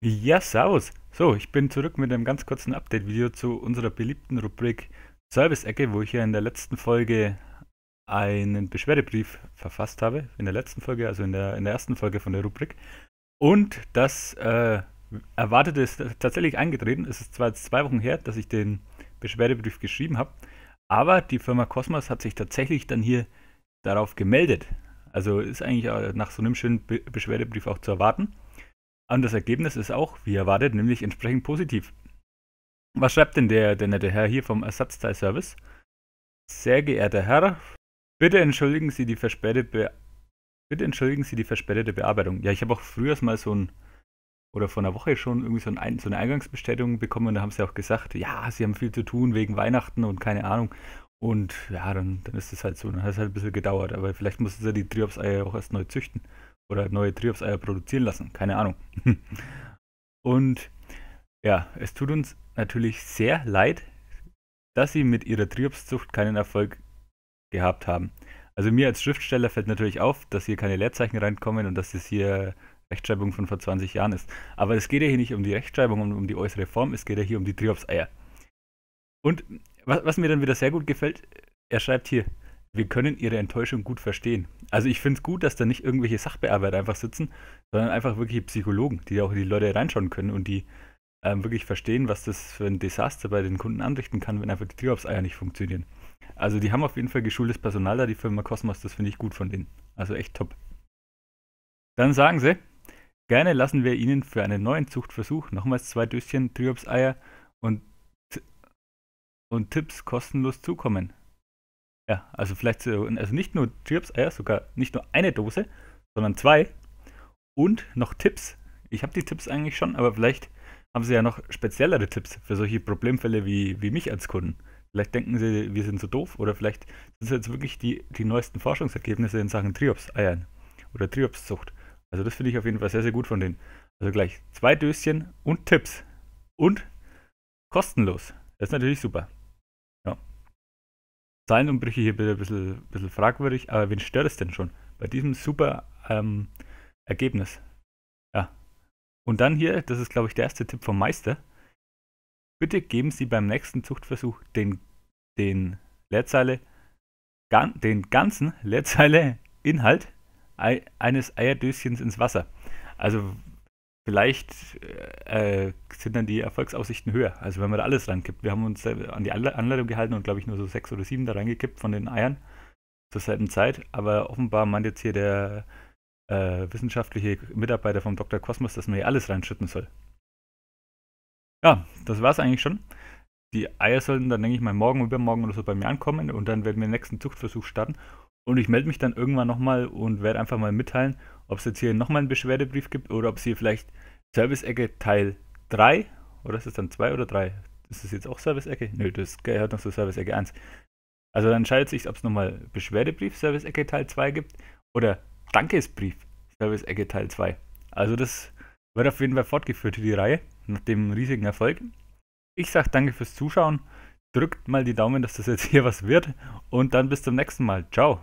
Ja, servus. So, ich bin zurück mit einem ganz kurzen Update-Video zu unserer beliebten Rubrik Service-Ecke, wo ich ja in der letzten Folge einen Beschwerdebrief verfasst habe. In der letzten Folge, also in der, in der ersten Folge von der Rubrik. Und das äh, Erwartete ist tatsächlich eingetreten. Es ist zwar jetzt zwei Wochen her, dass ich den Beschwerdebrief geschrieben habe, aber die Firma Cosmos hat sich tatsächlich dann hier darauf gemeldet. Also ist eigentlich nach so einem schönen Be Beschwerdebrief auch zu erwarten. Und das Ergebnis ist auch, wie erwartet, nämlich entsprechend positiv. Was schreibt denn der, der nette Herr hier vom Ersatzteilservice? Sehr geehrter Herr, bitte entschuldigen Sie die verspätete, bitte entschuldigen Sie die verspätete Bearbeitung. Ja, ich habe auch früher mal so ein, oder vor einer Woche schon irgendwie so, ein, so eine Eingangsbestätigung bekommen und da haben sie auch gesagt, ja, sie haben viel zu tun wegen Weihnachten und keine Ahnung. Und ja, dann, dann ist es halt so, dann hat es halt ein bisschen gedauert, aber vielleicht mussten sie die Triops-Eier auch erst neu züchten oder neue Triops-Eier produzieren lassen. Keine Ahnung. Und ja, es tut uns natürlich sehr leid, dass sie mit ihrer Triops-Zucht keinen Erfolg gehabt haben. Also mir als Schriftsteller fällt natürlich auf, dass hier keine Leerzeichen reinkommen und dass das hier Rechtschreibung von vor 20 Jahren ist. Aber es geht ja hier nicht um die Rechtschreibung und um die äußere Form, es geht ja hier um die Triops-Eier. Und was, was mir dann wieder sehr gut gefällt, er schreibt hier, wir können ihre Enttäuschung gut verstehen. Also ich finde es gut, dass da nicht irgendwelche Sachbearbeiter einfach sitzen, sondern einfach wirklich Psychologen, die auch die Leute reinschauen können und die ähm, wirklich verstehen, was das für ein Desaster bei den Kunden anrichten kann, wenn einfach die Triops-Eier nicht funktionieren. Also die haben auf jeden Fall geschultes Personal da, die Firma Cosmos, das finde ich gut von denen. Also echt top. Dann sagen sie, gerne lassen wir Ihnen für einen neuen Zuchtversuch nochmals zwei Döschen Triops-Eier und, und Tipps kostenlos zukommen. Ja, also vielleicht so, also nicht nur Chips-Eier, sogar nicht nur eine Dose, sondern zwei. Und noch Tipps. Ich habe die Tipps eigentlich schon, aber vielleicht haben sie ja noch speziellere Tipps für solche Problemfälle wie, wie mich als Kunden. Vielleicht denken sie, wir sind so doof oder vielleicht sind es jetzt wirklich die, die neuesten Forschungsergebnisse in Sachen Triops-Eiern oder Triops-Zucht. Also das finde ich auf jeden Fall sehr, sehr gut von denen. Also gleich zwei Döschen und Tipps. Und kostenlos. Das ist natürlich super. Zahlenumbrüche hier bitte ein bisschen, bisschen fragwürdig, aber wen stört es denn schon? Bei diesem super ähm, Ergebnis. Ja. Und dann hier, das ist glaube ich der erste Tipp vom Meister. Bitte geben Sie beim nächsten Zuchtversuch den, den Leerzeile, den ganzen Leerzeile Inhalt eines Eierdöschens ins Wasser. Also vielleicht äh, sind dann die Erfolgsaussichten höher. Also wenn man da alles reinkippt. Wir haben uns an die Anleitung gehalten und glaube ich nur so sechs oder sieben da reingekippt von den Eiern zur selben Zeit. Aber offenbar meint jetzt hier der äh, wissenschaftliche Mitarbeiter vom Dr. Kosmos, dass man hier alles reinschütten soll. Ja, das war es eigentlich schon. Die Eier sollten dann, denke ich mal, morgen, übermorgen oder so bei mir ankommen und dann werden wir den nächsten Zuchtversuch starten. Und ich melde mich dann irgendwann nochmal und werde einfach mal mitteilen, ob es jetzt hier nochmal einen Beschwerdebrief gibt oder ob es hier vielleicht Service-Ecke Teil 3 oder ist es dann 2 oder 3? Ist das jetzt auch Service-Ecke? Nö, das gehört noch zu Service-Ecke 1. Also dann entscheidet sich, ob es nochmal Beschwerdebrief Service-Ecke Teil 2 gibt oder Dankesbrief Service-Ecke Teil 2. Also das wird auf jeden Fall fortgeführt, die Reihe, nach dem riesigen Erfolg. Ich sage danke fürs Zuschauen. Drückt mal die Daumen, dass das jetzt hier was wird. Und dann bis zum nächsten Mal. Ciao.